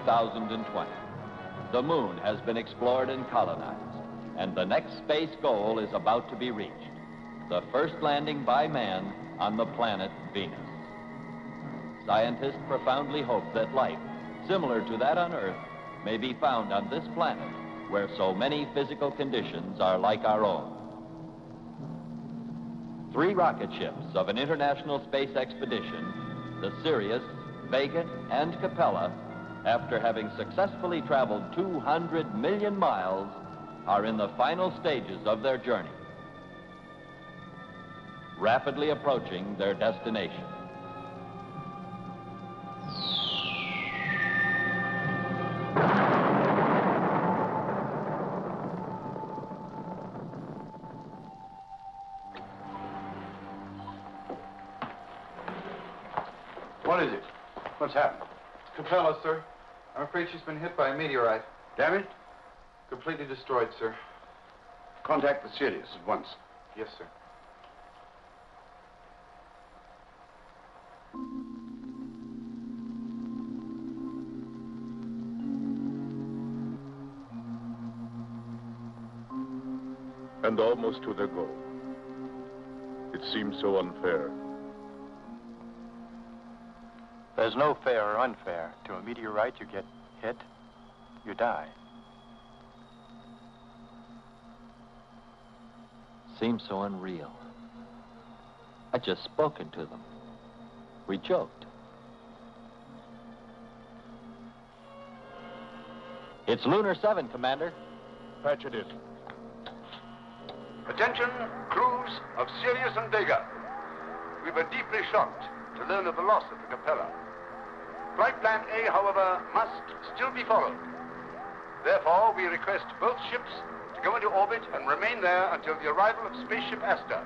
Year 2020. The moon has been explored and colonized, and the next space goal is about to be reached. The first landing by man on the planet Venus. Scientists profoundly hope that life, similar to that on Earth, may be found on this planet where so many physical conditions are like our own. Three rocket ships of an international space expedition, the Sirius, Vega, and Capella, after having successfully traveled 200 million miles, are in the final stages of their journey, rapidly approaching their destination. What is it? What's happened? Capella, sir. I'm afraid she's been hit by a meteorite. Damaged? Completely destroyed, sir. Contact the Sirius at once. Yes, sir. and almost to their goal. It seems so unfair. There's no fair or unfair. To a meteorite, you get hit, you die. Seems so unreal. I just spoken to them. We joked. It's Lunar 7, Commander. Patch it in. Attention, crews of Sirius and Vega. We were deeply shocked to learn of the loss of the Capella. Flight Plan A, however, must still be followed. Therefore, we request both ships to go into orbit and remain there until the arrival of Spaceship Asta,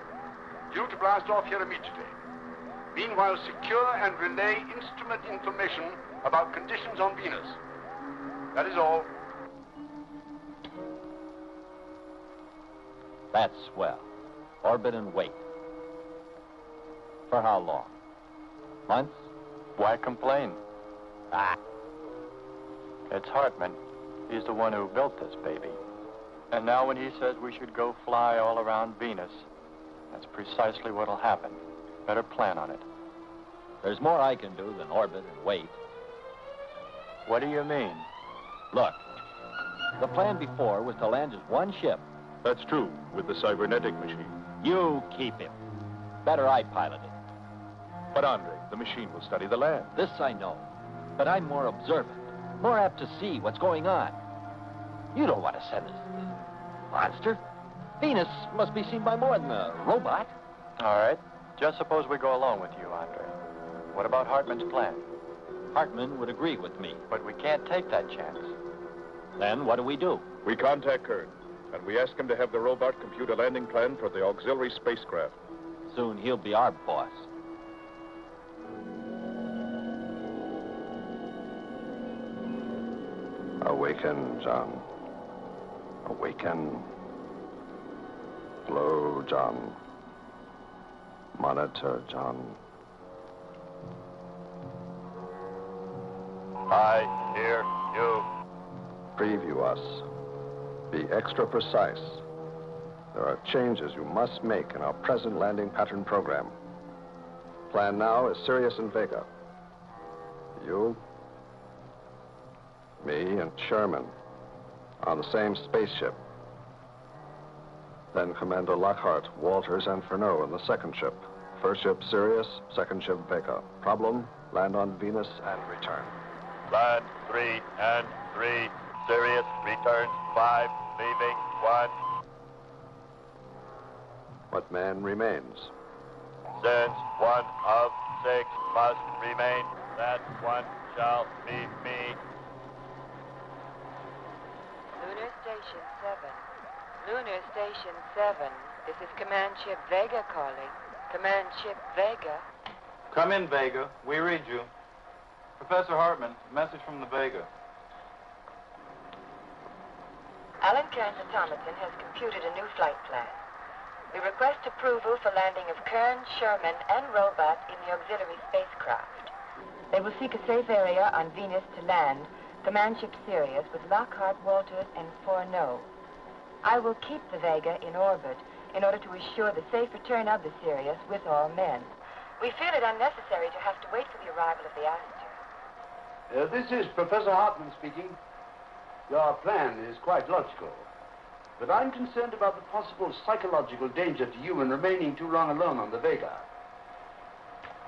due to blast off here immediately. Meanwhile, secure and relay instrument information about conditions on Venus. That is all. That's swell. Orbit and wait. For how long? Months? Why complain? Ah, It's Hartman. He's the one who built this baby. And now when he says we should go fly all around Venus, that's precisely what'll happen. Better plan on it. there's more I can do than orbit and wait. What do you mean? Look, the plan before was to land just one ship. That's true, with the cybernetic machine. You keep him. Better I pilot it. But Andre, the machine will study the land. This I know. But I'm more observant, more apt to see what's going on. You don't want to send this monster. Venus must be seen by more than a robot. All right. Just suppose we go along with you, Andre. What about Hartman's plan? Hartman would agree with me. But we can't take that chance. Then what do we do? We contact Kern, and we ask him to have the robot compute a landing plan for the auxiliary spacecraft. Soon he'll be our boss. Awaken, John. Awaken. Slow, John. Monitor, John. I hear you. Preview us. Be extra precise. There are changes you must make in our present landing pattern program. Plan now is Sirius and Vega. You, me, and Sherman on the same spaceship. Then Commander Lockhart, Walters, and Furneaux in the second ship. First ship Sirius, second ship Vega. Problem, land on Venus and return. Plan three and three. Sirius returns five, leaving one. What man remains? Since one of six must remain, that one shall be me. Lunar Station 7. Lunar Station 7. This is Command Ship Vega calling. Command Ship Vega. Come in, Vega. We read you. Professor Hartman, message from the Vega. Alan Kern's Automaton has computed a new flight plan. We request approval for landing of Kern, Sherman, and Robot in the auxiliary spacecraft. They will seek a safe area on Venus to land command ship Sirius with Lockhart, Walters, and Fourneau. I will keep the Vega in orbit in order to assure the safe return of the Sirius with all men. We feel it unnecessary to have to wait for the arrival of the Aster. Uh, this is Professor Hartman speaking. Your plan is quite logical. But I'm concerned about the possible psychological danger to you in remaining too long alone on the Vega.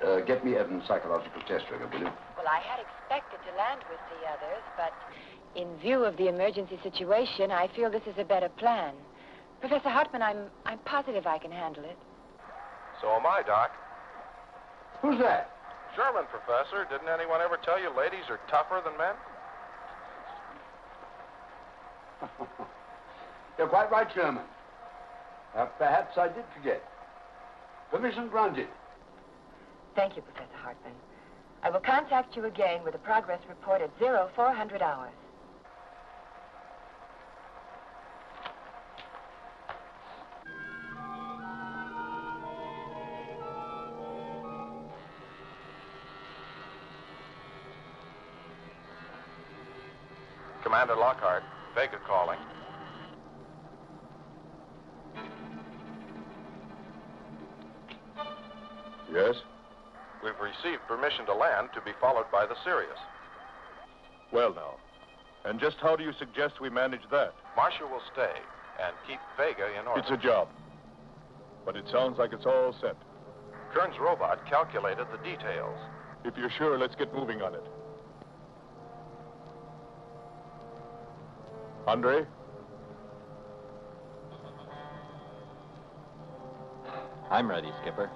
Uh, get me Evans' psychological test record, will you? Well, I had expected to land with the others, but in view of the emergency situation, I feel this is a better plan. Professor Hartman, I'm, I'm positive I can handle it. So am I, Doc. Who's that? Sherman, Professor. Didn't anyone ever tell you ladies are tougher than men? You're quite right, Sherman. Uh, perhaps I did forget. Permission granted. Thank you, Professor Hartman. I will contact you again with a progress report at 0400 hours. Commander Lockhart, Vega calling. Yes? We've received permission to land to be followed by the Sirius. Well, now. And just how do you suggest we manage that? Marshall will stay and keep Vega in orbit. It's a job. But it sounds like it's all set. Kern's robot calculated the details. If you're sure, let's get moving on it. Andre? I'm ready, Skipper.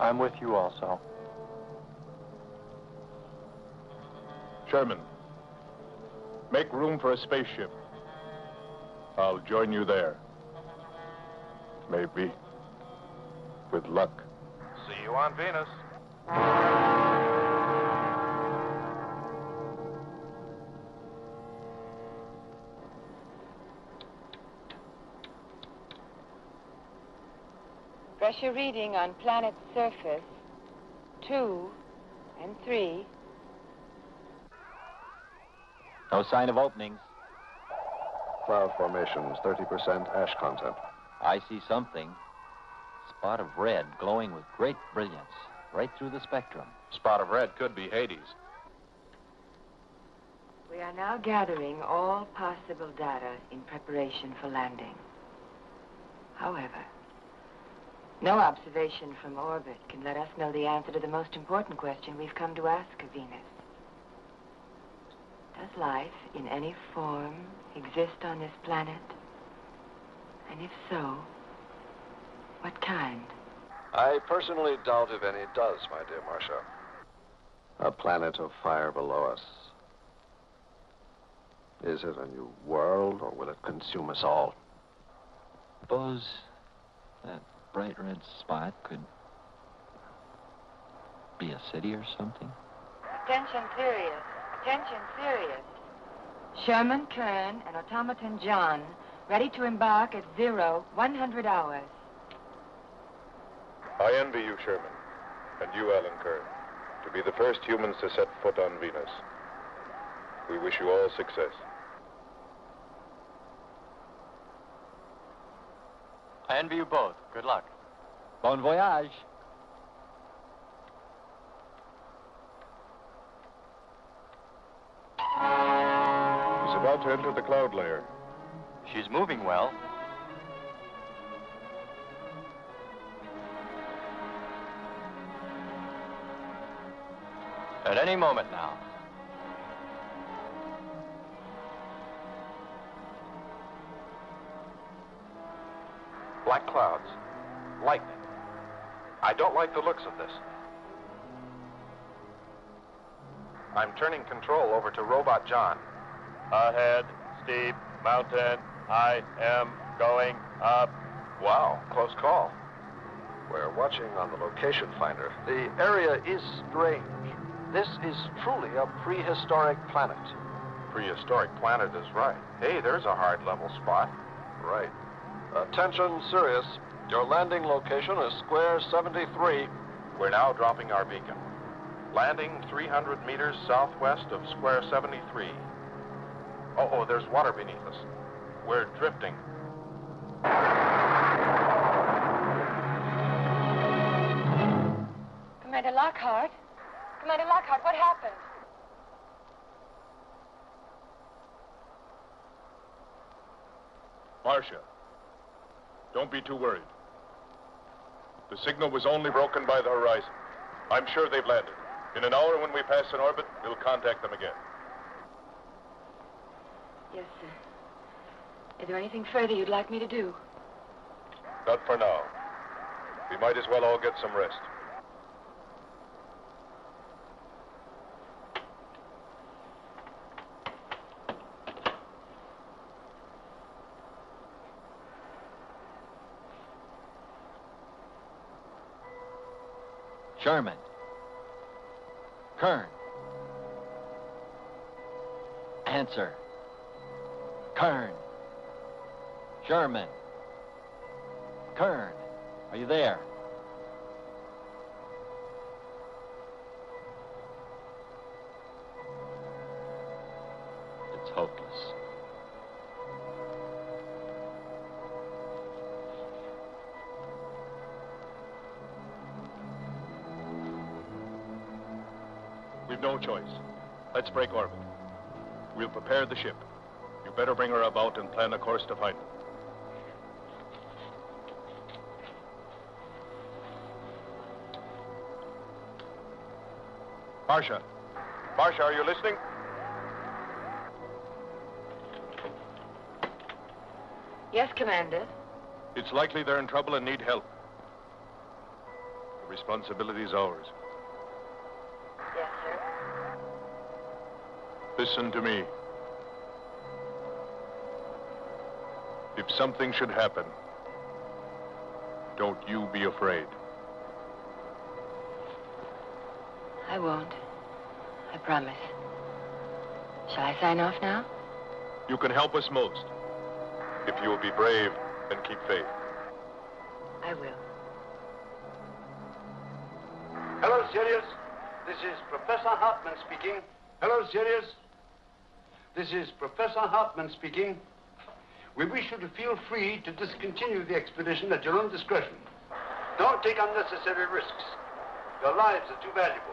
I'm with you also. Sherman, make room for a spaceship. I'll join you there. Maybe. With luck. See you on Venus. Pressure reading on planet's surface, two and three. No sign of openings. Cloud formations, 30% ash content. I see something. Spot of red glowing with great brilliance right through the spectrum. Spot of red could be Hades. We are now gathering all possible data in preparation for landing. However, no observation from orbit can let us know the answer to the most important question we've come to ask of Venus. Does life in any form exist on this planet? And if so, what kind? I personally doubt if any does, my dear Marcia. A planet of fire below us. Is it a new world, or will it consume us all? Suppose that bright red spot could be a city or something? Attention, Sirius. Attention, Sirius. Sherman Kern and Automaton John ready to embark at zero, 100 hours. I envy you, Sherman, and you, Alan Kern, to be the first humans to set foot on Venus. We wish you all success. I envy you both. Good luck. Bon voyage. He's about to enter the cloud layer. She's moving well. At any moment now. Black clouds. Lightning. I don't like the looks of this. I'm turning control over to Robot John. Ahead, steep mountain. I am going up. Wow, close call. We're watching on the location finder. The area is strange. This is truly a prehistoric planet. Prehistoric planet is right. Hey, there's a hard level spot. Right. Attention, Sirius. Your landing location is Square 73. We're now dropping our beacon. Landing 300 meters southwest of square 73. Oh, oh, there's water beneath us. We're drifting. Commander Lockhart? Commander Lockhart, what happened? Marcia, don't be too worried. The signal was only broken by the horizon. I'm sure they've landed. In an hour when we pass in orbit, we'll contact them again. Yes, sir. Is there anything further you'd like me to do? Not for now. We might as well all get some rest. Sherman. Kern. Answer. Kern. Sherman. Kern. Are you there? Break orbit. We'll prepare the ship. You better bring her about and plan a course to find them. Marcia. Marcia, are you listening? Yes, Commander. It's likely they're in trouble and need help. The responsibility is ours. Yes, sir. Listen to me. If something should happen, don't you be afraid. I won't. I promise. Shall I sign off now? You can help us most. If you will be brave and keep faith. I will. Hello, Sirius. This is Professor Hartman speaking. Hello, Sirius. This is Professor Hartman speaking. We wish you to feel free to discontinue the expedition at your own discretion. Don't take unnecessary risks. Your lives are too valuable.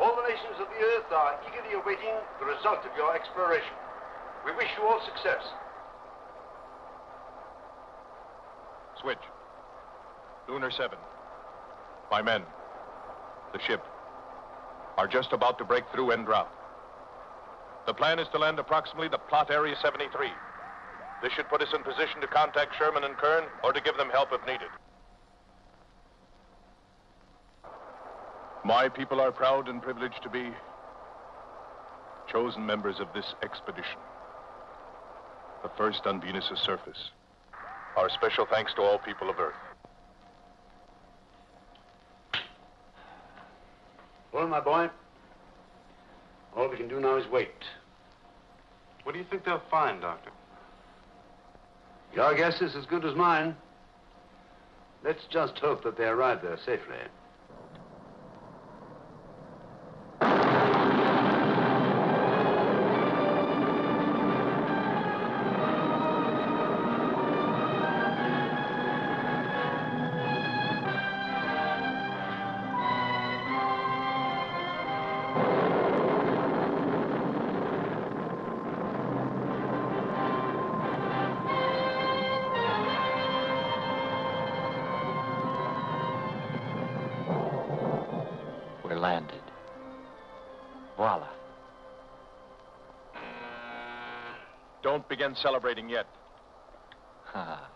All the nations of the earth are eagerly awaiting the result of your exploration. We wish you all success. Switch. Lunar 7. My men, the ship, are just about to break through en route. The plan is to land approximately the plot area 73. This should put us in position to contact Sherman and Kern or to give them help if needed. My people are proud and privileged to be chosen members of this expedition. The first on Venus's surface. Our special thanks to all people of Earth. Well, my boy, all we can do now is wait. What do you think they'll find, Doctor? Your guess is as good as mine. Let's just hope that they arrive there safely. Begin celebrating yet. Ha.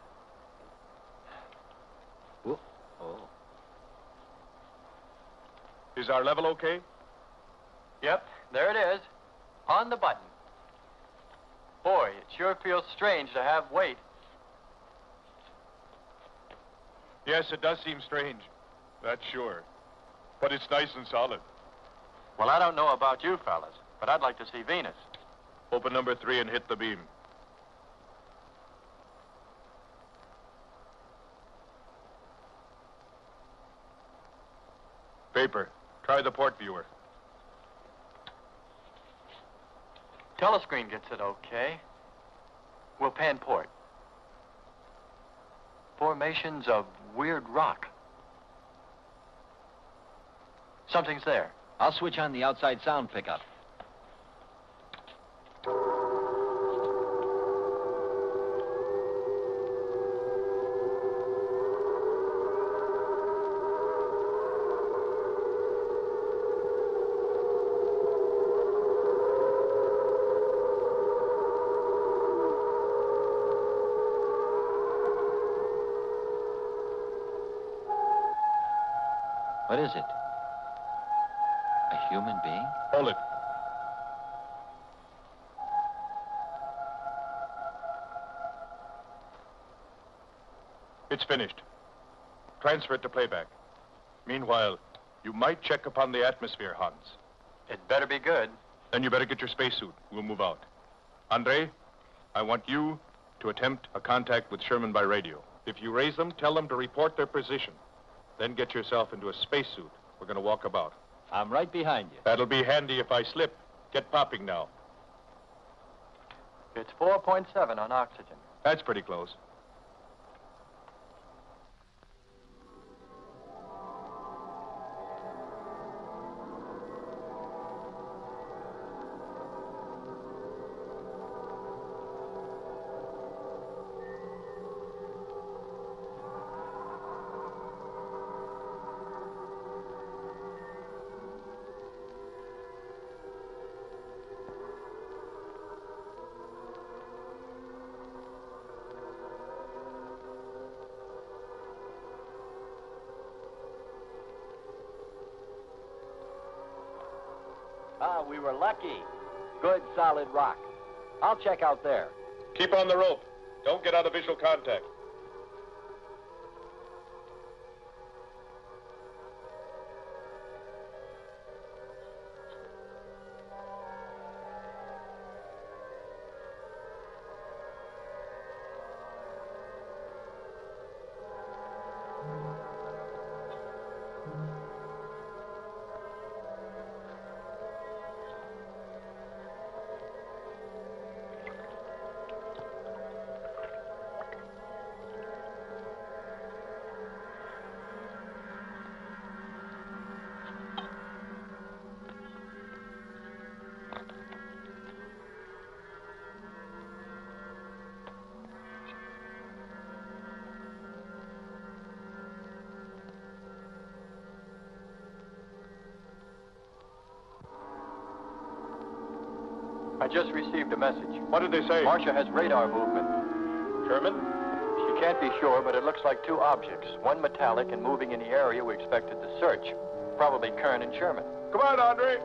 Whoop. Oh. Is our level okay? Yep, there it is. On the button. Boy, it sure feels strange to have weight. Yes, it does seem strange. That's sure. But it's nice and solid. Well, I don't know about you fellas, but I'd like to see Venus. Open number three and hit the beam. Paper. Try the port viewer. Telescreen gets it okay. We'll pan port. Formations of weird rock. Something's there. I'll switch on the outside sound pickup. What is it? A human being? Hold it. It's finished. Transfer it to playback. Meanwhile, you might check upon the atmosphere, Hans. It better be good. Then you better get your spacesuit. We'll move out. Andre, I want you to attempt a contact with Sherman by radio. If you raise them, tell them to report their position. Then get yourself into a spacesuit. We're going to walk about. I'm right behind you. That'll be handy if I slip. Get popping now. It's 4.7 on oxygen. That's pretty close. Ah, we were lucky. Good, solid rock. I'll check out there. Keep on the rope. Don't get out of visual contact. I just received a message. What did they say? Marcia has radar movement. Sherman? She can't be sure, but it looks like two objects, one metallic and moving in the area we expected to search. Probably Kern and Sherman. Come on, Andre.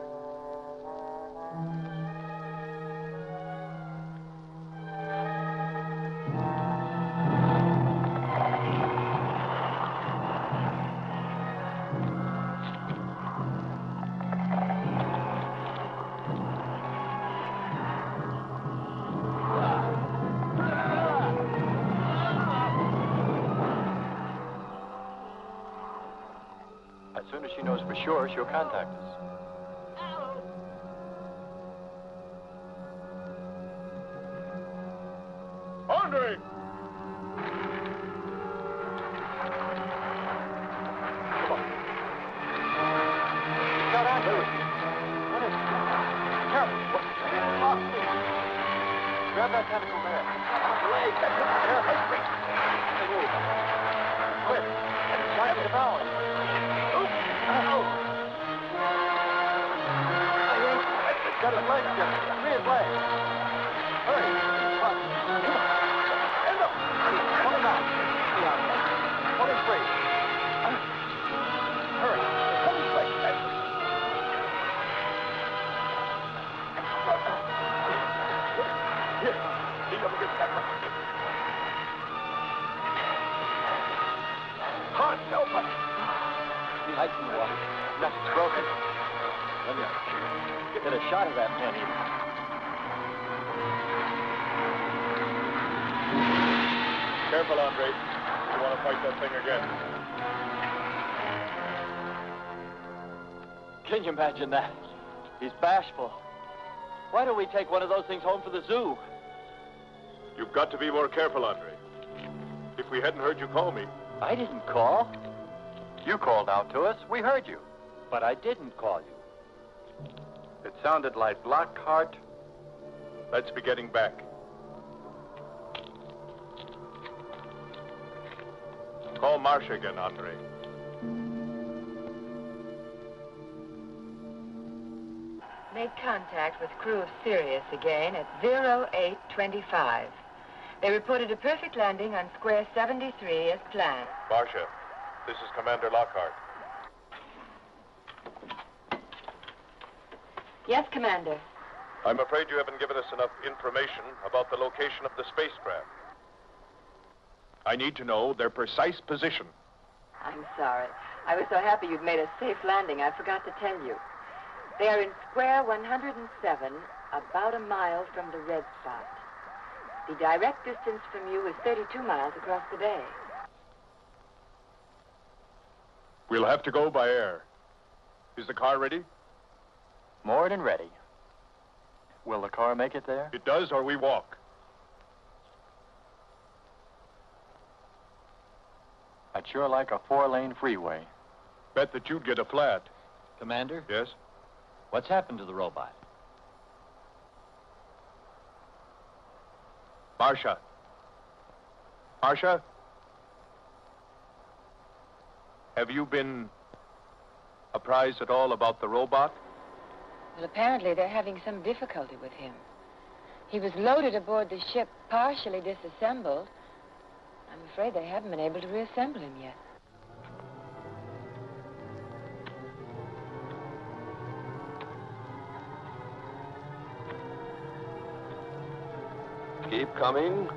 That tentacle there. Leg. Careful. Move. Quick. Try to devour it. Oop. Ow. It's got his leg stiff. Free his leg. He hides in the water. Nothing's broken. Let me get a shot of that man even. Careful, Andre. You want to fight that thing again. Can you imagine that? He's bashful. Why don't we take one of those things home for the zoo? You've got to be more careful, Andre. If we hadn't heard you call me, I didn't call. You called out to us. We heard you. But I didn't call you. It sounded like Lockhart. let's be getting back. Call Marcia again, Andre. Made contact with crew of Sirius again at 0825. They reported a perfect landing on square 73 as planned. Marcia, this is Commander Lockhart. Yes, Commander. I'm afraid you haven't given us enough information about the location of the spacecraft. I need to know their precise position. I'm sorry. I was so happy you'd made a safe landing, I forgot to tell you. They are in square 107, about a mile from the red spot. The direct distance from you is 32 miles across the bay. We'll have to go by air. Is the car ready? More than ready. Will the car make it there? It does, or we walk. I'd sure like a four-lane freeway. Bet that you'd get a flat. Commander, Yes? what's happened to the robot? Marsha. Marcia? Have you been apprised at all about the robot? Well, apparently they're having some difficulty with him. He was loaded aboard the ship, partially disassembled. I'm afraid they haven't been able to reassemble him yet. Keep coming.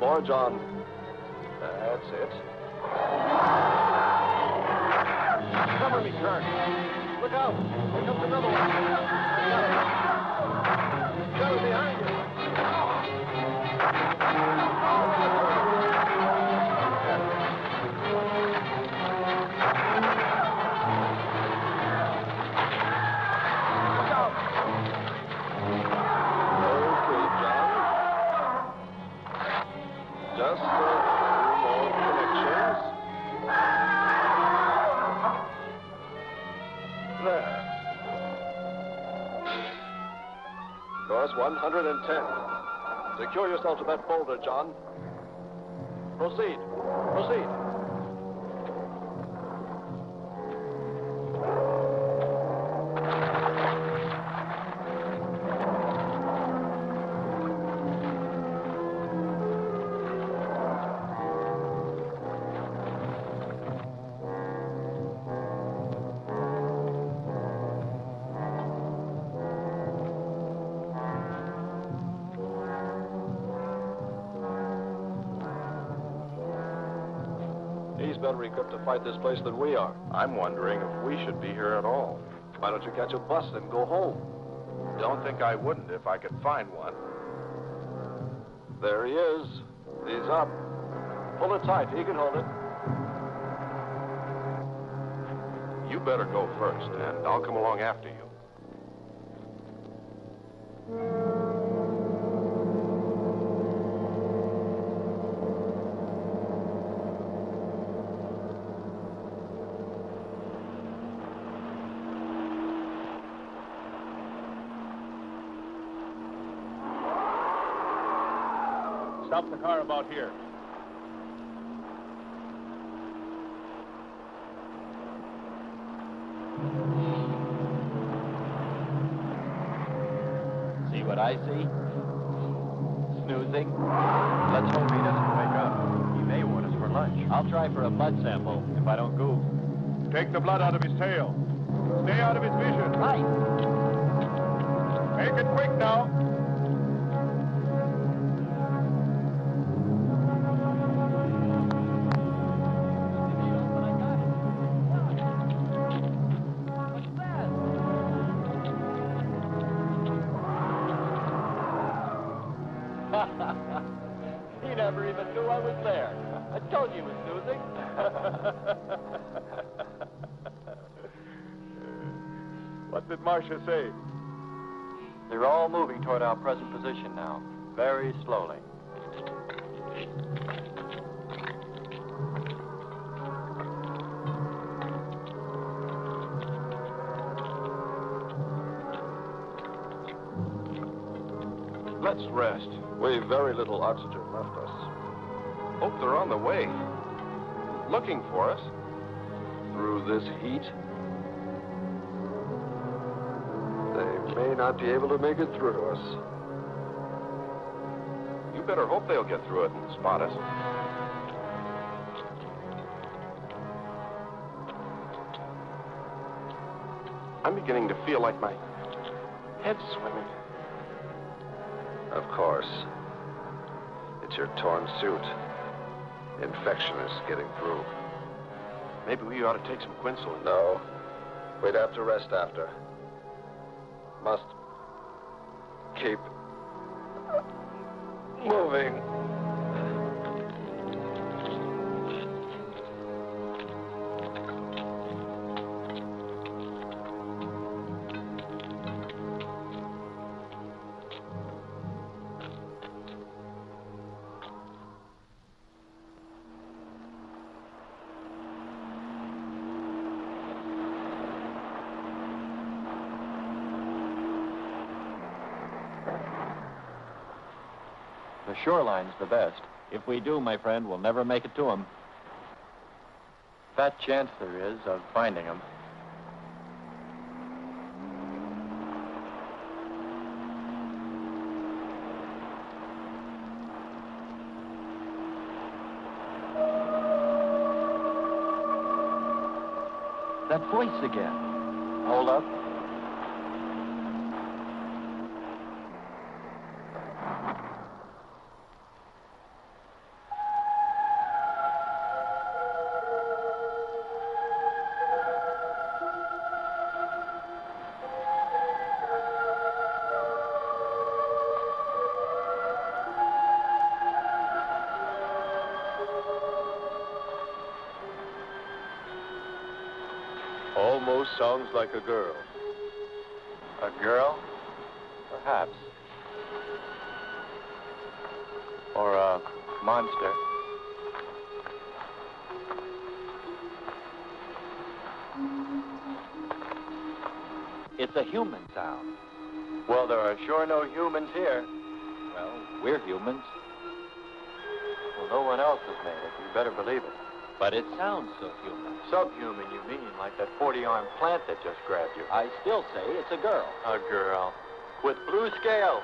More, John. That's it. Cover me, Kirk. Look out. Here comes another one. Got him behind you. Course 110. Secure yourself to that boulder, John. Proceed. Proceed. He's better equipped to fight this place than we are. I'm wondering if we should be here at all. Why don't you catch a bus and go home? Don't think I wouldn't if I could find one. There he is. He's up. Pull it tight. He can hold it. You better go first, and I'll come along after you. The car about here. See what I see? Snoozing? Let's hope he doesn't wake up. He may want us for lunch. I'll try for a blood sample if I don't goof. Take the blood out of his tail. Marcia say? They're all moving toward our present position now, very slowly. Let's rest. We've very little oxygen left us. Hope they're on the way. Looking for us. Through this heat, they may not be able to make it through to us. You better hope they'll get through it and spot us. I'm beginning to feel like my head's swimming. Of course. It's your torn suit. Infection is getting through. Maybe we ought to take some quinsulin. No. We'd have to rest after. Must keep moving. The best. If we do, my friend, we'll never make it to him. Fat chance there is of finding them. That voice again. Hold up. Girl. A girl? Perhaps. Or a monster. It's a human sound. Well, there are sure no humans here. Well, we're humans, Well, no one else has made it. You better believe it. But it sounds so human. Subhuman, you mean, like that 40-armed plant that just grabbed you. I still say it's a girl. A girl. With blue scales.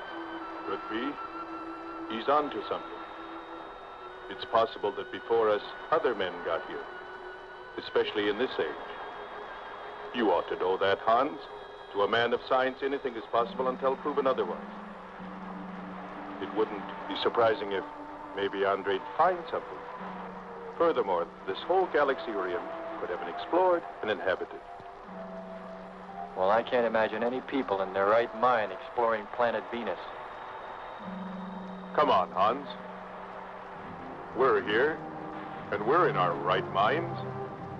Could be. He's on to something. It's possible that before us, other men got here, especially in this age. You ought to know that, Hans. To a man of science, anything is possible until proven otherwise. It wouldn't be surprising if maybe Andre'd find something. Furthermore, this whole galaxy we're in could have been explored and inhabited. Well, I can't imagine any people in their right mind exploring planet Venus. Come on, Hans. We're here, and we're in our right minds,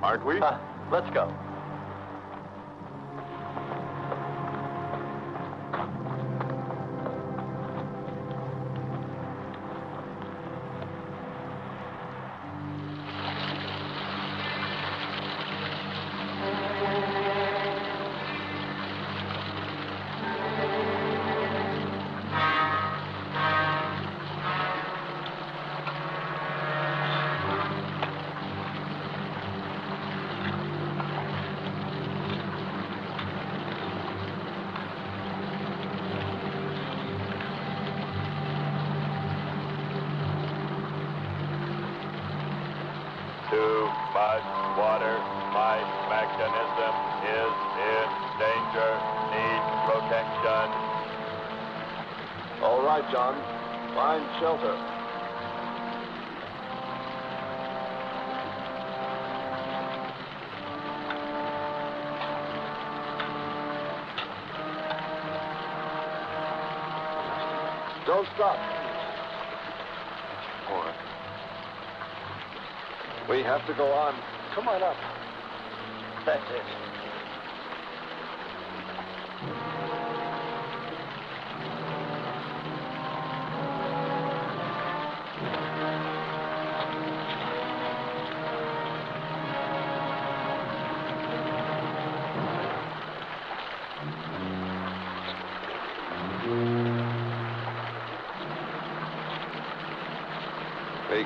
aren't we? Huh, let's go.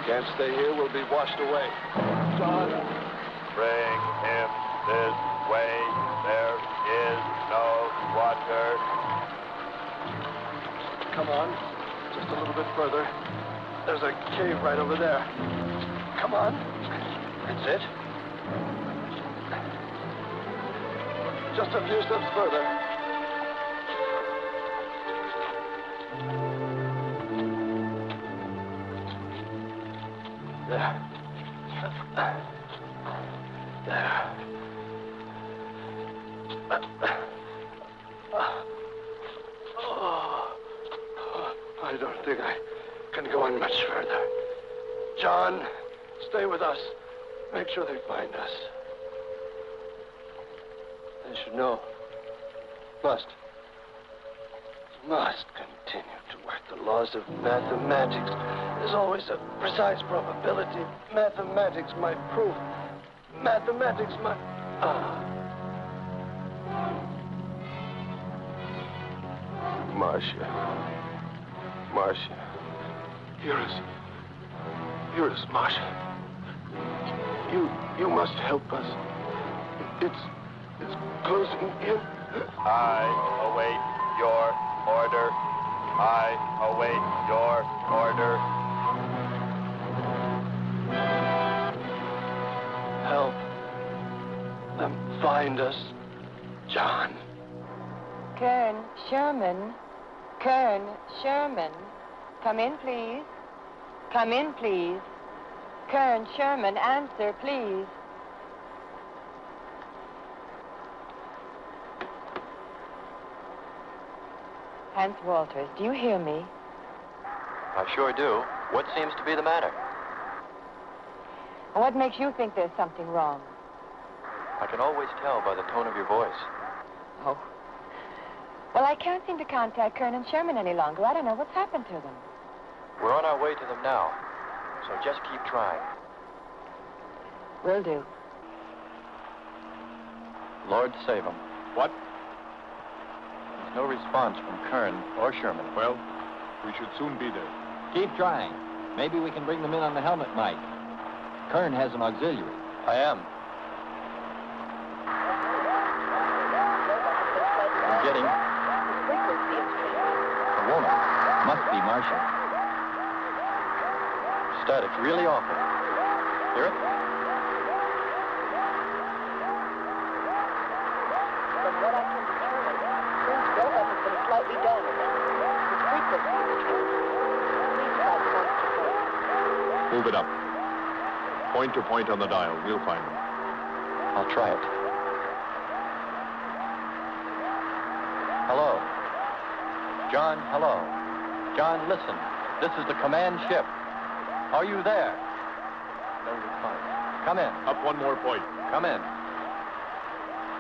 Can't stay here. We'll be washed away. John. Bring him this way. There is no water. Come on. Just a little bit further. There's a cave right over there. Come on. That's it. Just a few steps further. Sure they find us. They should know. Must. Must continue to work the laws of mathematics. There's always a precise probability. Mathematics might prove. Mathematics might. Ah. Marcia. Marcia. Hear us. Hear us, Marcia. You you must help us. It's it's closing in. I await your order. I await your order. Help them find us, John. Kern Sherman. Kern Sherman. Come in, please. Come in, please. Kern Sherman, answer, please. Hans Walters, do you hear me? I sure do. What seems to be the matter? What makes you think there's something wrong? I can always tell by the tone of your voice. Oh. Well, I can't seem to contact Kern and Sherman any longer. I don't know what's happened to them. We're on our way to them now, so just keep trying. Will do. Lord save 'em. What? There's no response from Kern or Sherman. Well, we should soon be there. Keep trying. Maybe we can bring them in on the helmet mic. Kern has an auxiliary. I am. I'm getting A woman. Must be Marcia. static really awful. Hear it? From what I can determine, Kern's robot has been slightly damaged. His frequency is. Please try to concentrate. Move it up. Point to point on the dial. We'll find them. I'll try it. Hello. John, hello. John, listen. This is the command ship. Are you there? No response. Come in. Up one more point. Come in.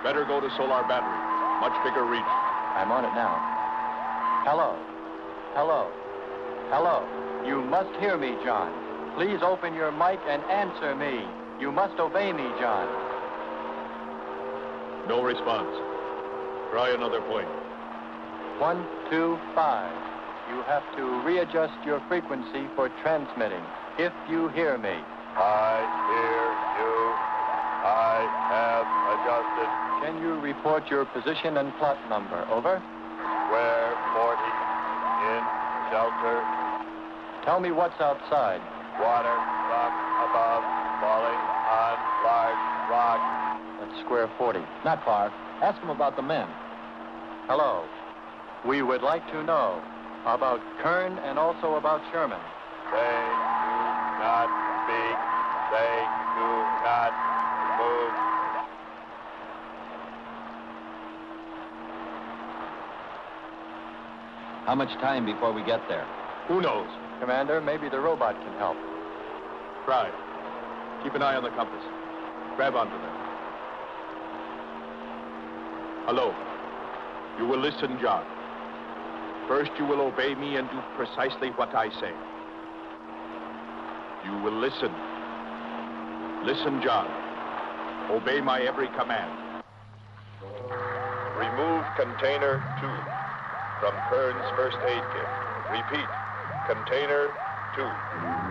Better go to solar battery. Much bigger reach. I'm on it now. Hello. Hello. Hello. You must hear me, John. Please open your mic and answer me. You must obey me, John. No response. Try another point. One, two, five. You have to readjust your frequency for transmitting. If you hear me. I hear you. I have adjusted. Can you report your position and plot number? Over. Square 40 in shelter. Tell me what's outside. Water from above falling on large rock. That's square 40. Not far. Ask him about the men. Hello. We would like to know about Kern and also about Sherman. They not speak. They do not move. How much time before we get there? Who knows? Commander, maybe the robot can help. Try. Keep an eye on the compass. Grab onto them. Hello. You will listen, John. First, you will obey me and do precisely what I say. You will listen. Listen, John. Obey my every command. Remove container two from Kern's first aid kit. Repeat, container two.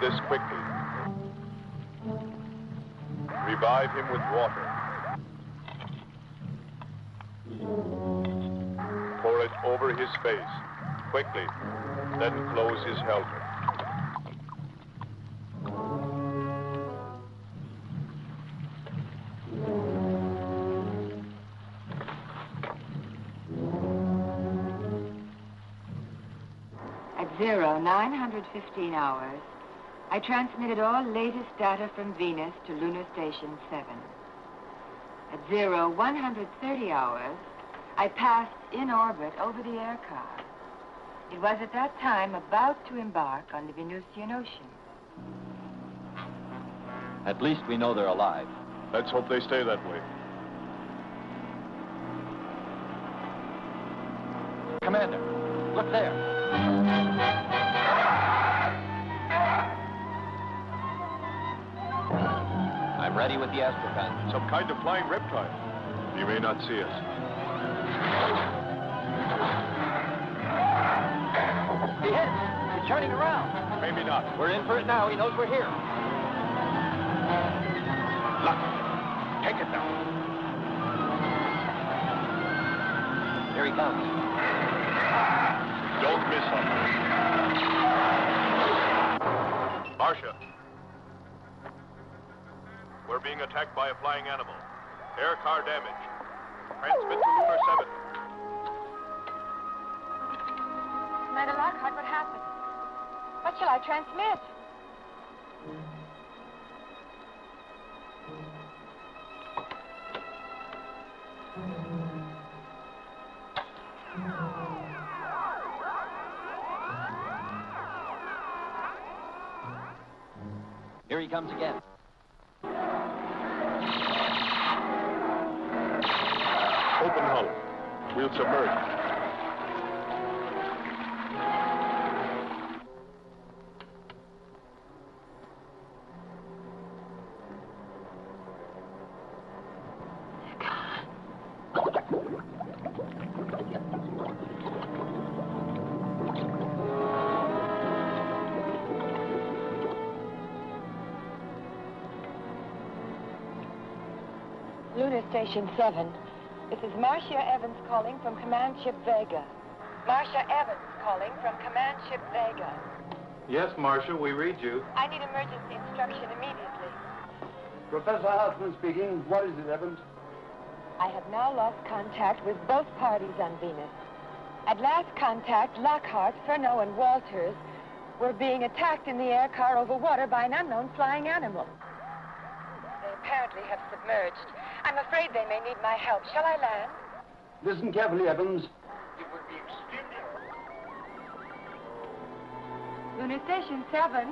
This quickly. Revive him with water. Pour it over his face. Quickly. Then close his helmet. At zero, 915 hours, I transmitted all latest data from Venus to Lunar Station 7. At zero, 130 hours, I passed in orbit over the air car. It was at that time about to embark on the Venusian Ocean. At least we know they're alive. Let's hope they stay that way. Commander, look there. Ready with the astroplan. Some kind of flying reptile. He may not see us. He hits. He's turning around. Maybe not. We're in for it now. He knows we're here. Look. Take it now. Here he comes. Don't miss him. Marcia. We're being attacked by a flying animal. Air car damage. Transmit to Lunar 7. Commander Lockhart, what happened? What shall I transmit? Here he comes again. Station 7. This is Marcia Evans calling from Command Ship Vega. Marcia Evans calling from Command Ship Vega. Yes, Marcia, we read you. I need emergency instruction immediately. Professor Hartman speaking. What is it, Evans? I have now lost contact with both parties on Venus. At last contact, Lockhart, Furneaux, and Walters were being attacked in the air car over water by an unknown flying animal. They apparently have submerged. I'm afraid they may need my help. Shall I land? Listen carefully, Evans. Lunar Station 7.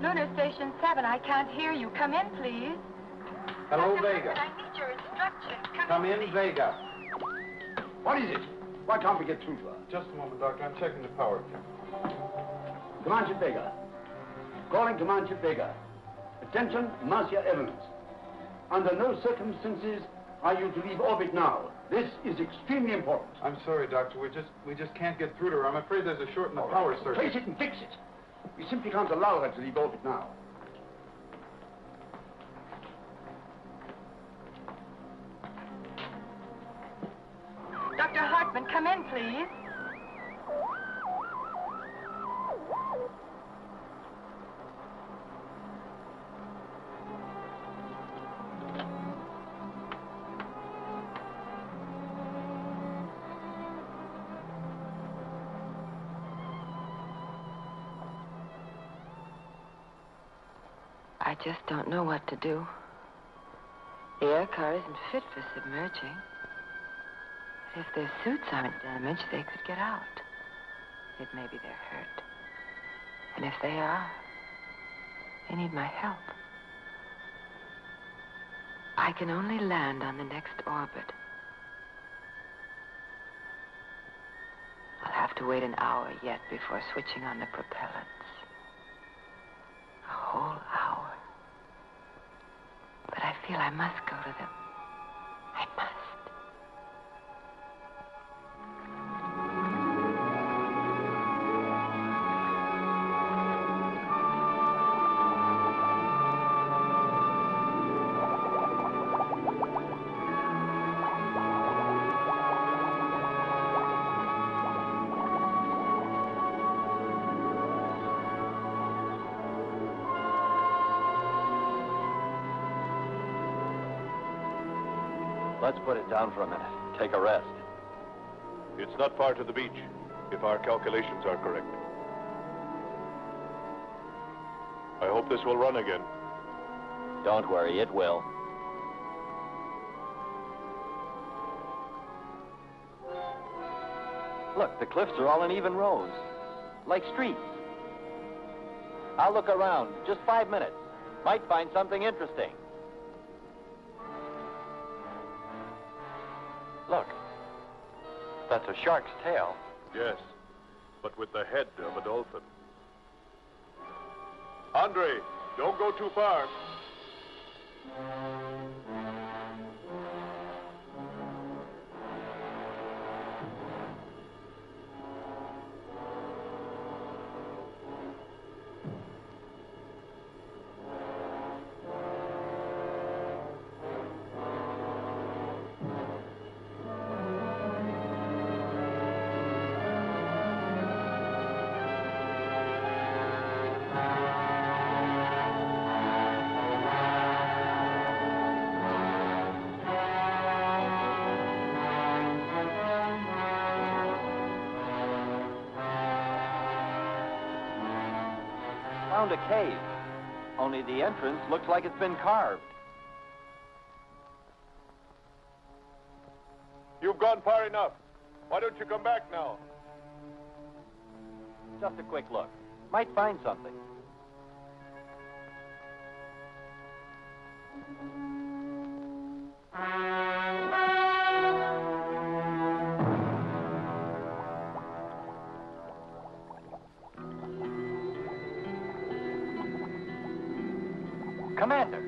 Lunar Station 7, I can't hear you. Come in, please. Hello, Dr. Vega. Hartman, I need your instructions. Come, Come in, in, please. Vega. What is it? Why can't we get through to her? Just a moment, Doctor. I'm checking the power temp. Command Ship Vega. Calling Command Ship Vega. Attention, Marcia Evans. Under no circumstances are you to leave orbit now. This is extremely important. I'm sorry, Doctor. We just we just can't get through to her. I'm afraid there's a short in the power circuit. Face it and fix it. We simply can't allow her to leave orbit now. Dr. Hartman, come in, please. Just don't know what to do. The air car isn't fit for submerging. But If their suits aren't damaged, they could get out. It may be they're hurt. And if they are, they need my help. I can only land on the next orbit. I'll have to wait an hour yet before switching on the propellants. A whole feel I must go to them. I must. Down for a minute. Take a rest. It's not far to the beach, if our calculations are correct. I hope this will run again. Don't worry, it will. Look, the cliffs are all in even rows, like streets. I'll look around. Just five minutes. Might find something interesting. That's a shark's tail. Yes, but with the head of a dolphin. Andre, don't go too far. Cave. Only the entrance looks like it's been carved. You've gone far enough. Why don't you come back now? Just a quick look. Might find something. Commander.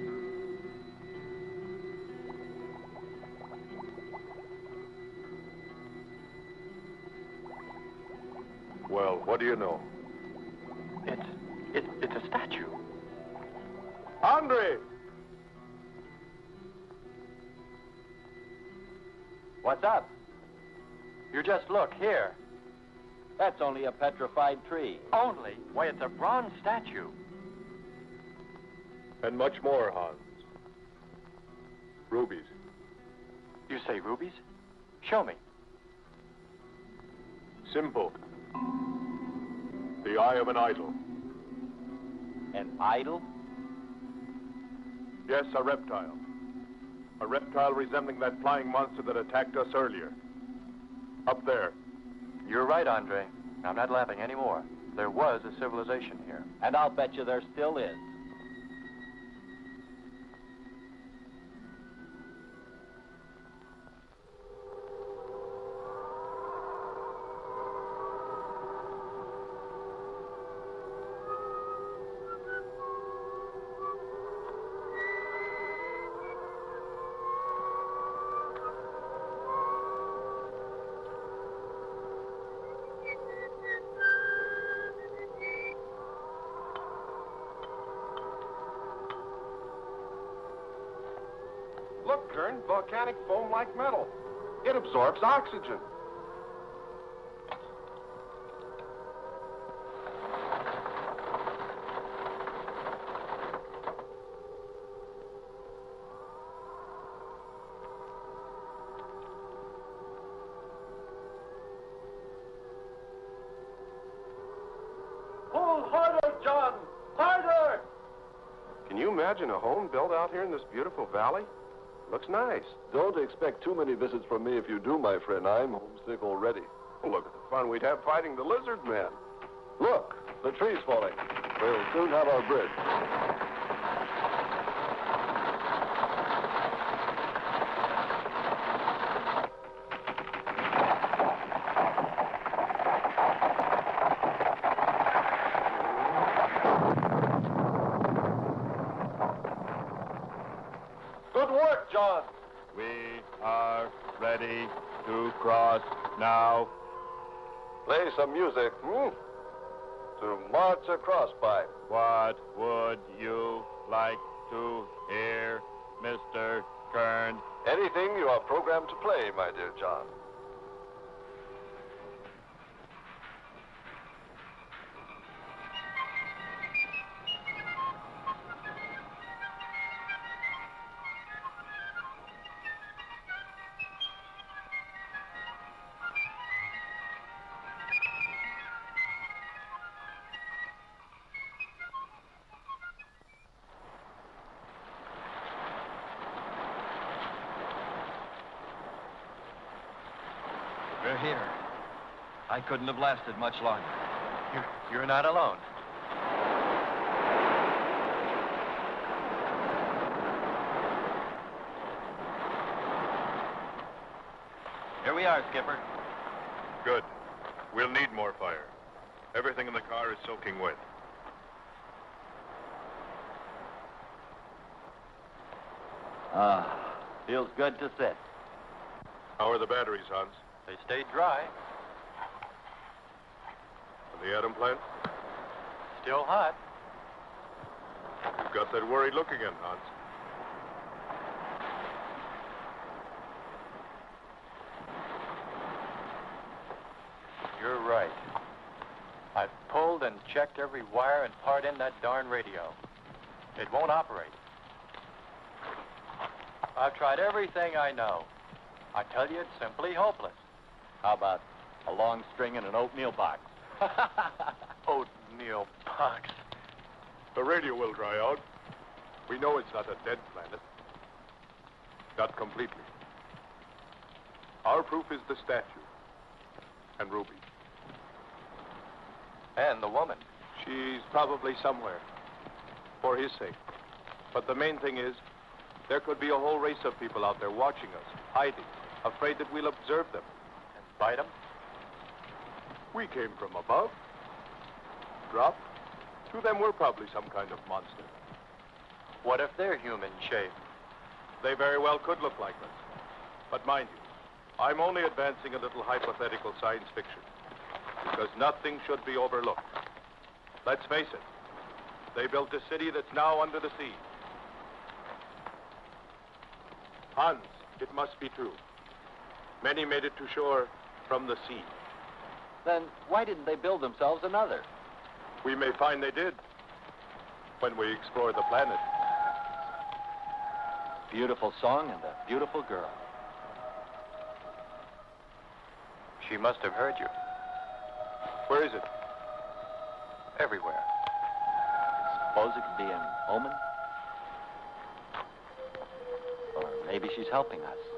Well, what do you know? It's it, it's a statue. Andre! What's up? You just look here. That's only a petrified tree. Only? Why, it's a bronze statue. And much more, Hans. Rubies. You say rubies? Show me. Simple. The eye of an idol. An idol? Yes, a reptile. A reptile resembling that flying monster that attacked us earlier. Up there. You're right, Andre. I'm not laughing anymore. There was a civilization here. And I'll bet you there still is. Look, Kern, volcanic foam like metal. It absorbs oxygen. Pull harder, John! Harder! Can you imagine a home built out here in this beautiful valley? Looks nice. Don't expect too many visits from me if you do, my friend. I'm homesick already. Look at the fun we'd have fighting the lizard men. Look, the tree's falling. We'll soon have our bridge. Good work, John. We are ready to cross now. Play some music, hmm? To march across by. What would you like to hear, Mr. Kern? Anything you are programmed to play, my dear John. I couldn't have lasted much longer. You're, you're not alone. Here we are, Skipper. Good. We'll need more fire. Everything in the car is soaking wet. Ah, feels good to sit. How are the batteries, Hans? They stayed dry. The atom plant? Still hot. You've got that worried look again, Hans. You're right. I've pulled and checked every wire and part in that darn radio. It won't operate. I've tried everything I know. I tell you, it's simply hopeless. How about a long string and an oatmeal box? oatmeal box. The radio will dry out. We know it's not a dead planet. Not completely. Our proof is the statue. And Ruby. And the woman. She's probably somewhere. For his sake. But the main thing is, there could be a whole race of people out there watching us, hiding, afraid that we'll observe them. And bite them? We came from above. Dropped. To them, we're probably some kind of monster. What if they're human shape? They very well could look like us. But mind you, I'm only advancing a little hypothetical science fiction. Because nothing should be overlooked. Let's face it. They built a city that's now under the sea. Hans, it must be true. Many made it to shore from the sea. Then why didn't they build themselves another? We may find they did when we explore the planet. Beautiful song and a beautiful girl. She must have heard you. Where is it? Everywhere. Suppose it could be an omen? Or maybe she's helping us.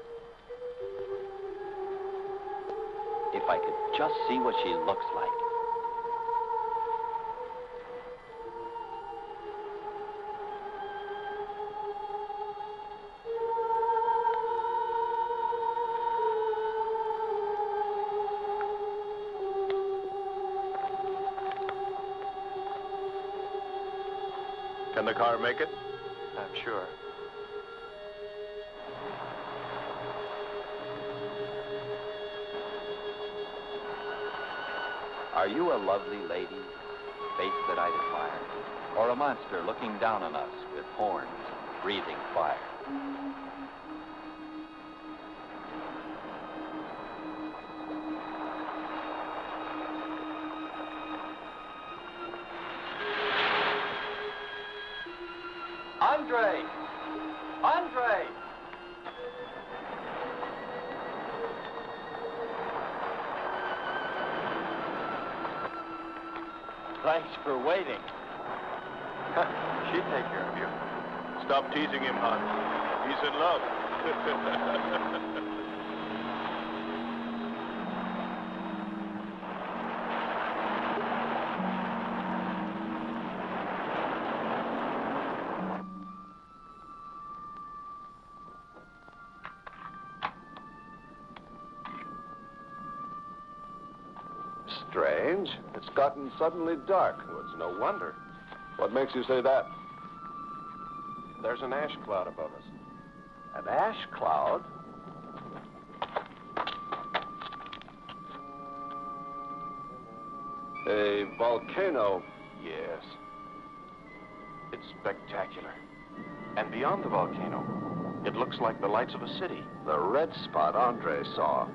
If I could just see what she looks like. Can the car make it? I'm sure. Are you a lovely lady, face that I admire? Or a monster looking down on us with horns, breathing fire? Strange. It's gotten suddenly dark. Well, it's no wonder. What makes you say that? There's an ash cloud above us. An ash cloud? A volcano. Yes. It's spectacular. And beyond the volcano, it looks like the lights of a city. The red spot Andre saw.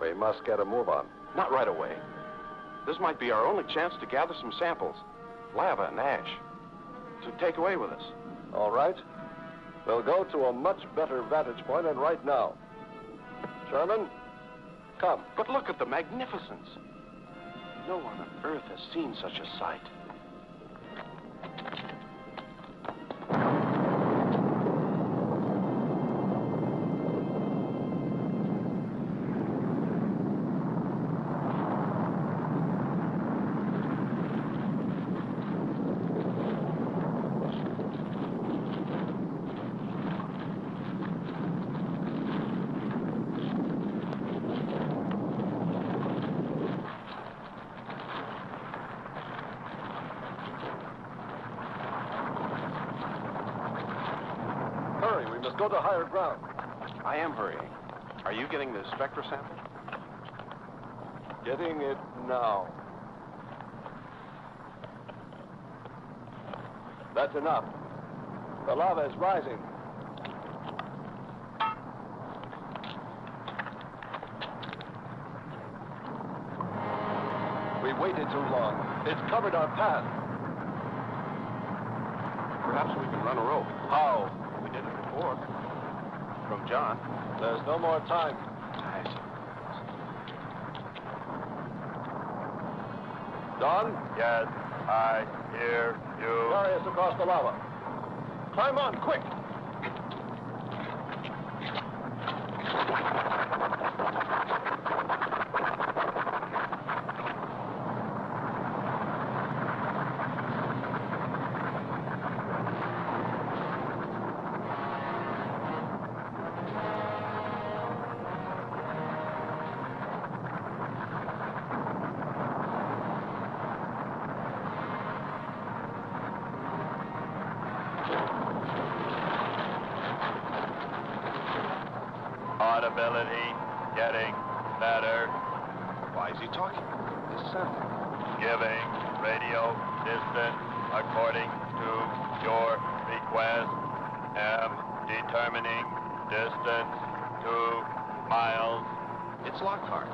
We must get a move on. Not right away. This might be our only chance to gather some samples. Lava and ash. To take away with us. All right. We'll go to a much better vantage point, and right now. Sherman, come. But look at the magnificence. No one on Earth has seen such a sight. Hurry, we must go to higher ground. I am hurrying. Are the spectra sample? Getting it now. That's enough. The lava is rising. We waited too long. It's covered our path. Perhaps we can run a rope. How? We did it before. From John. There's no more time. Don? Yes, I hear you. Carry us across the lava. Climb on, quick! Audibility getting better. Why is he talking? Descend. Giving radio distance according to your request. Am determining distance two miles. It's Lockhart.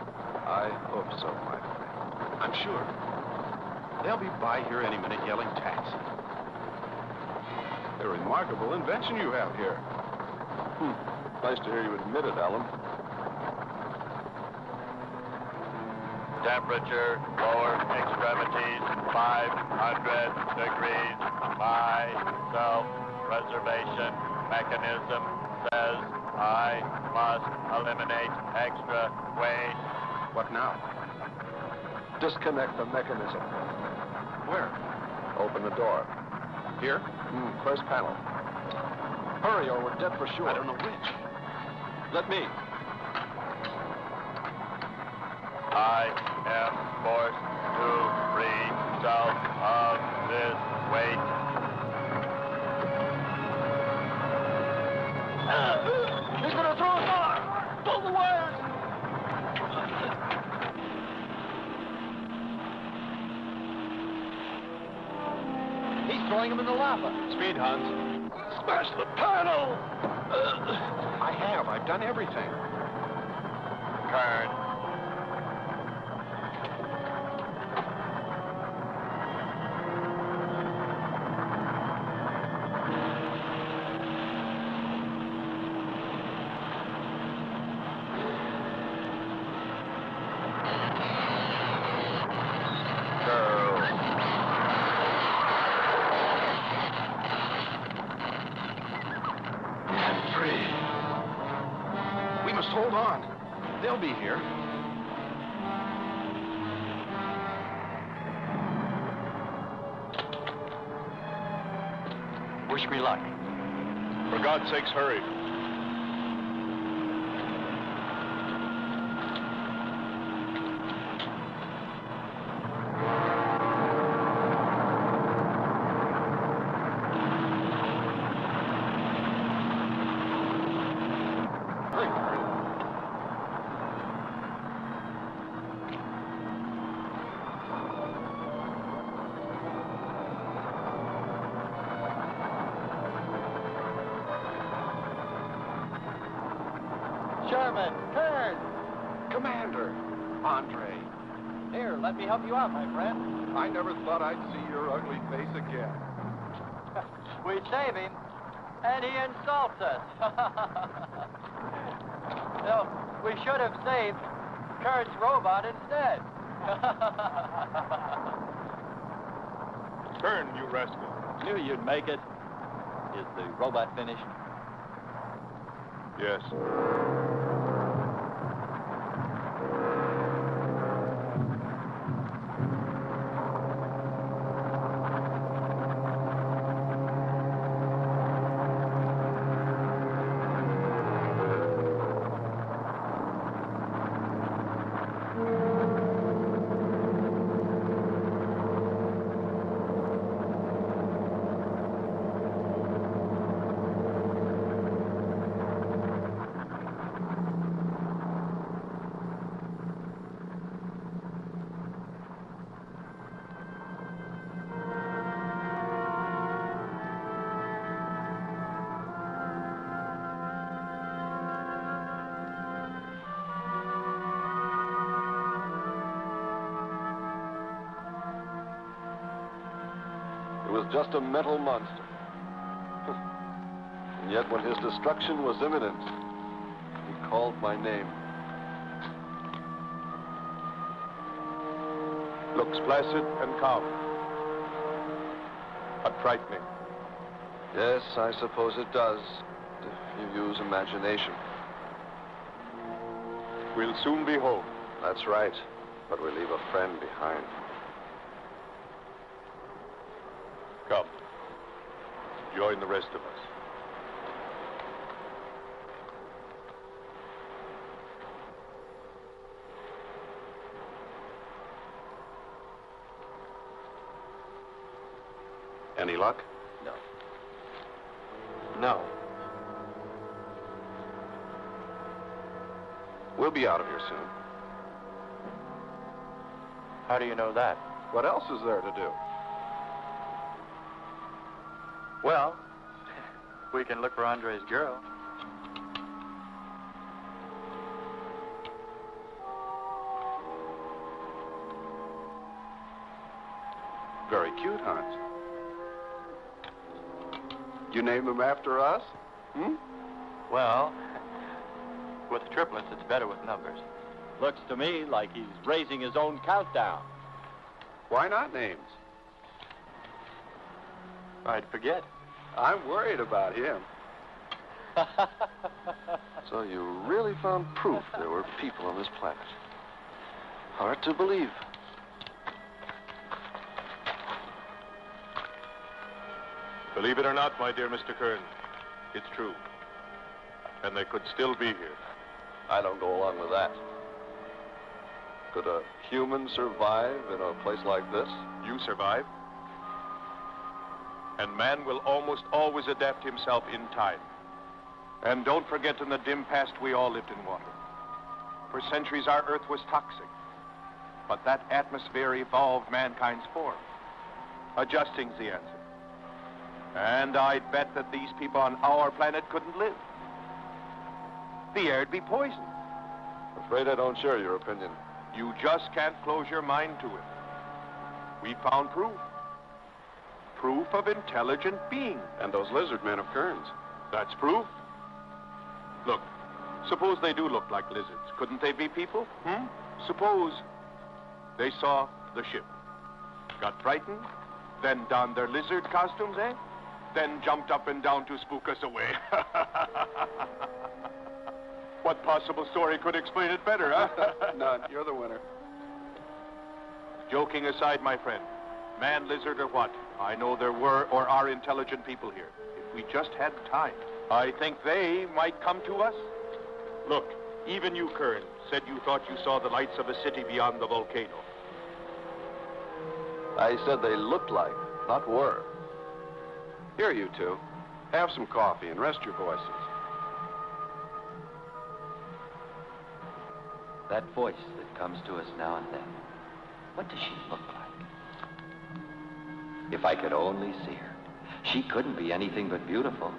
I hope so, my friend. I'm sure. They'll be by here any minute yelling taxi. A remarkable invention you have here. Hmm. Nice to hear you admit it, Alan. Temperature, lower extremities, 500 degrees. My self-preservation mechanism says I must eliminate extra weight. What now? Disconnect the mechanism. Where? Open the door. Here? Hmm, first panel. Hurry or we're dead for sure. I don't know which. Let me. Hans. Smash the panel! I have. I've done everything. Kern. I'm free. We must hold on. They'll be here. Luck. For God's sakes, hurry. Sherman, Kern. Commander, Andre. Here, let me help you out, my friend. I never thought I'd see your ugly face again. we save him, and he insults us. no, we should have saved Kurt's robot instead. Kern, you rascal. Knew you'd make it. Is the robot finished? Yes. He was just a mental monster. and yet, when his destruction was imminent, he called my name. Looks placid and calm. But frightening. Yes, I suppose it does, if you use imagination. We'll soon be home. That's right, but we leave a friend behind. Come. Join the rest of us. Any luck? No. No. We'll be out of here soon. How do you know that? What else is there to do? Well, we can look for Andre's girl. Very cute, Hans. You name them after us? Hmm? Well, with triplets, it's better with numbers. Looks to me like he's raising his own countdown. Why not names? I'd forget. I'm worried about him. So you really found proof there were people on this planet. Hard to believe. Believe it or not, my dear Mr. Kern, it's true. And they could still be here. I don't go along with that. Could a human survive in a place like this? You survive. And man will almost always adapt himself in time. And don't forget in the dim past we all lived in water. For centuries our earth was toxic. But that atmosphere evolved mankind's form. Adjusting's the answer. And I'd bet that these people on our planet couldn't live. The air'd be poisoned. Afraid I don't share your opinion. You just can't close your mind to it. We found proof. Proof of intelligent beings. And those lizard men of Kern's. That's proof. Look, suppose they do look like lizards. Couldn't they be people? Hmm? Suppose they saw the ship, got frightened, then donned their lizard costumes, eh? Then jumped up and down to spook us away. what possible story could explain it better, huh? None. You're the winner. Joking aside, my friend, man, lizard, or what, I know there were or are intelligent people here. If we just had time, I think they might come to us. Look, even you, Kern, said you thought you saw the lights of a city beyond the volcano. I said they looked like, not were. Here, you two. Have some coffee and rest your voices. That voice that comes to us now and then. What does she look like? If I could only see her. She couldn't be anything but beautiful.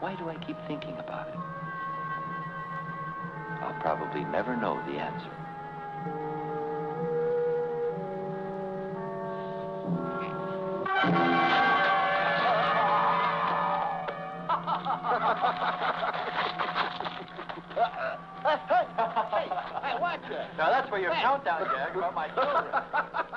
Why do I keep thinking about it? I'll probably never know the answer. Hey, hey, watch it. Now that's for your countdown gag about my children.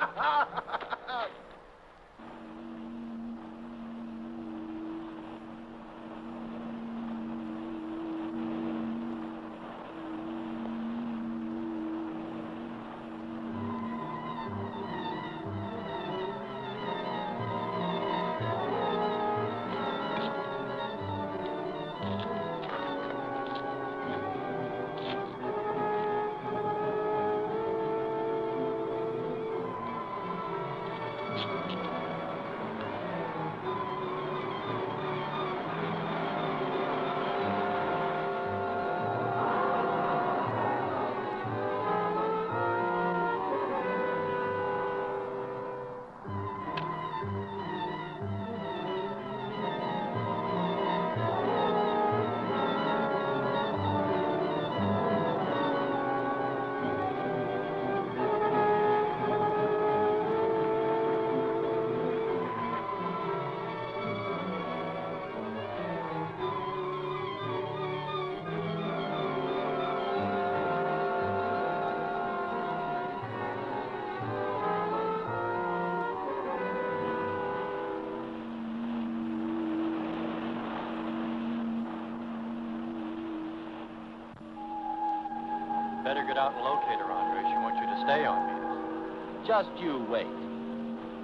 Better get out and locate her, Andre. She wants you to stay on Venus. Just you wait.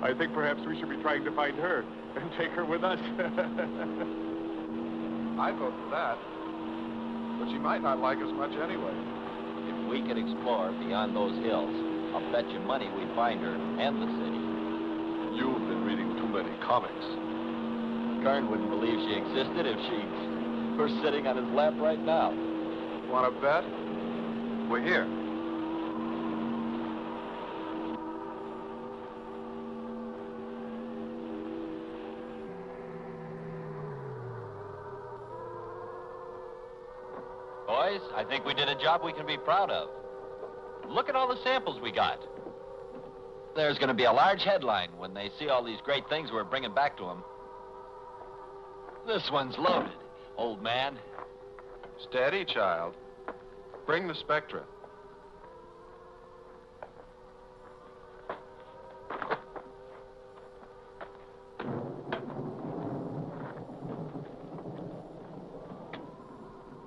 I think perhaps we should be trying to find her and take her with us. I vote for that. But she might not like us much anyway. If we can explore beyond those hills, I'll bet you money we find her and the city. You've been reading too many comics. Kern wouldn't believe she existed if she were sitting on his lap right now. Want to bet? We're here. Boys, I think we did a job we can be proud of. Look at all the samples we got. There's going to be a large headline when they see all these great things we're bringing back to them. This one's loaded, old man. Steady, child. Bring the Spectra.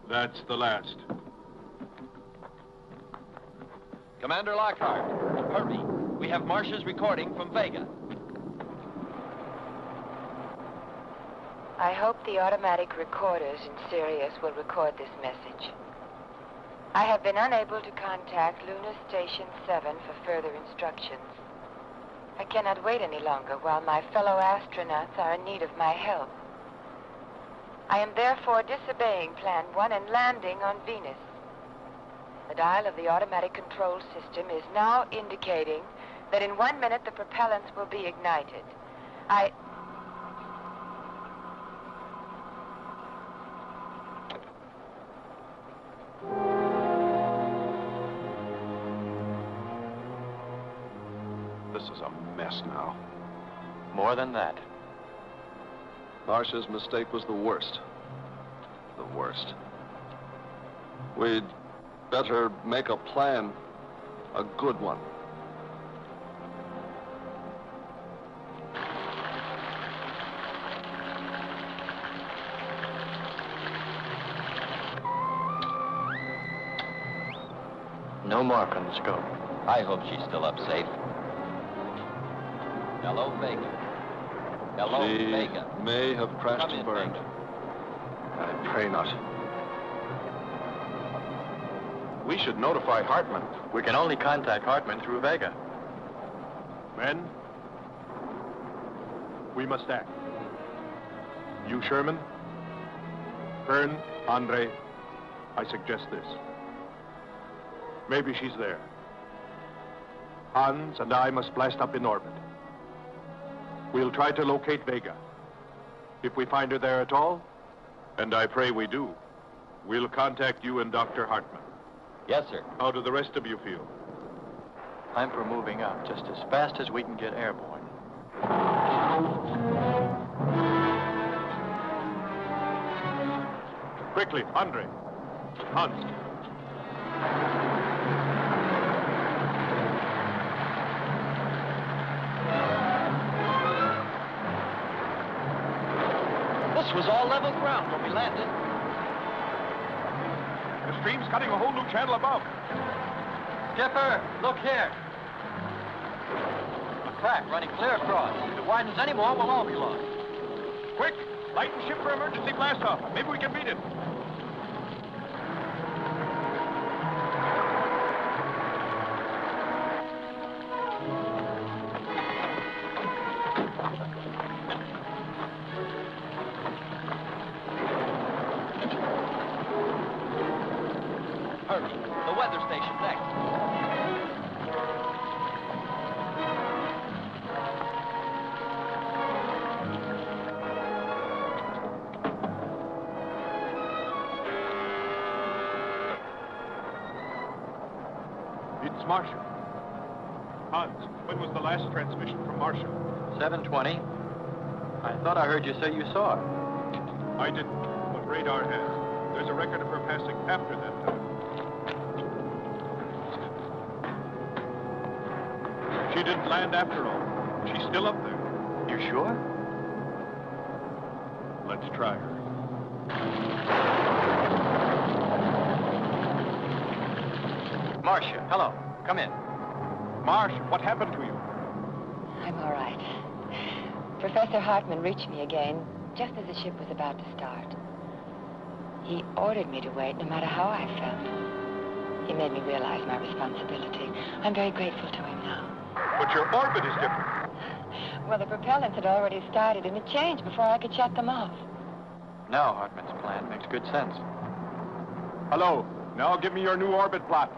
That's the last. Commander Lockhart, hurry. We have Marcia's recording from Vega. I hope the automatic recorders in Sirius will record this message. I have been unable to contact Lunar Station 7 for further instructions. I cannot wait any longer while my fellow astronauts are in need of my help. I am therefore disobeying Plan 1 and landing on Venus. The dial of the automatic control system is now indicating that in one minute the propellants will be ignited. I... More than that. Marcia's mistake was the worst. The worst. We'd better make a plan. A good one. No mark on the scope. I hope she's still up safe. Hello, Vega. Hello, she Vega. may have crashed Come and in, burned. Vega. I pray not. We should notify Hartman. We can only contact Hartman through Vega. Men, we must act. You, Sherman, Kern, Andre, I suggest this. Maybe she's there. Hans and I must blast up in orbit. We'll try to locate Vega. If we find her there at all, and I pray we do, we'll contact you and Dr. Hartman. Yes, sir. How do the rest of you feel? I'm for moving up just as fast as we can get airborne. Quickly, Andre. Hans. This was all level ground when we landed. The stream's cutting a whole new channel above. Skipper, look here. A crack running clear across. If it widens any more, we'll all be lost. Quick! Light the ship for emergency blast-off. Maybe we can beat it. Say you saw her. I didn't, but radar has. There's a record of her passing after that time. She didn't land after all. She's still up there. You sure? Let's try her. Marcia, hello. Come in. Marsh, what happened to you? I'm all right. Professor Hartman reached me again just as the ship was about to start. He ordered me to wait no matter how I felt. He made me realize my responsibility. I'm very grateful to him now. But your orbit is different. Well, the propellants had already started, and it changed before I could shut them off. Now Hartman's plan makes good sense. Hello. Now give me your new orbit plot.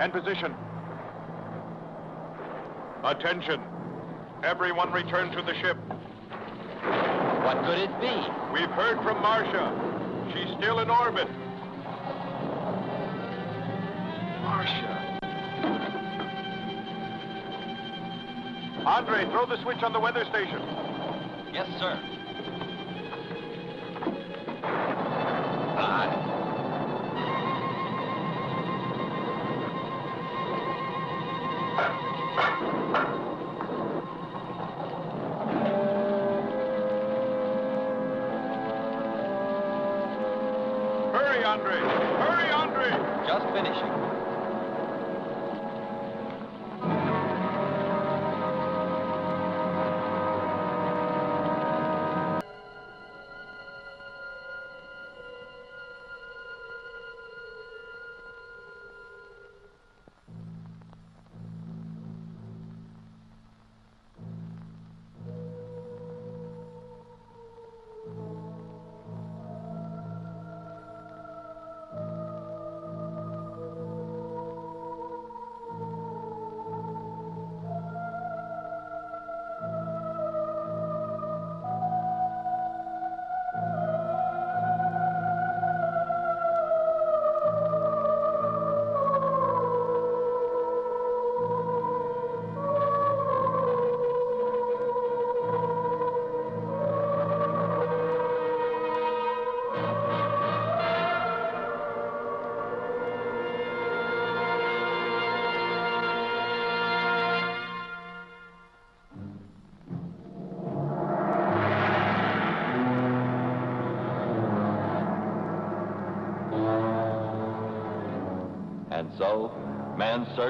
And position. Attention. Everyone return to the ship. What could it be? We've heard from Marcia. She's still in orbit. Marcia. Andre, throw the switch on the weather station. Yes, sir.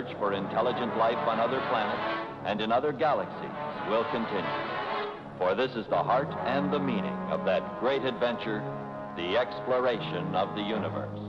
Search for intelligent life on other planets and in other galaxies will continue. For this is the heart and the meaning of that great adventure, the exploration of the universe.